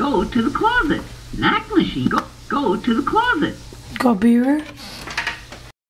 Go to the closet. Knack machine. Go, go to the closet. Go beer.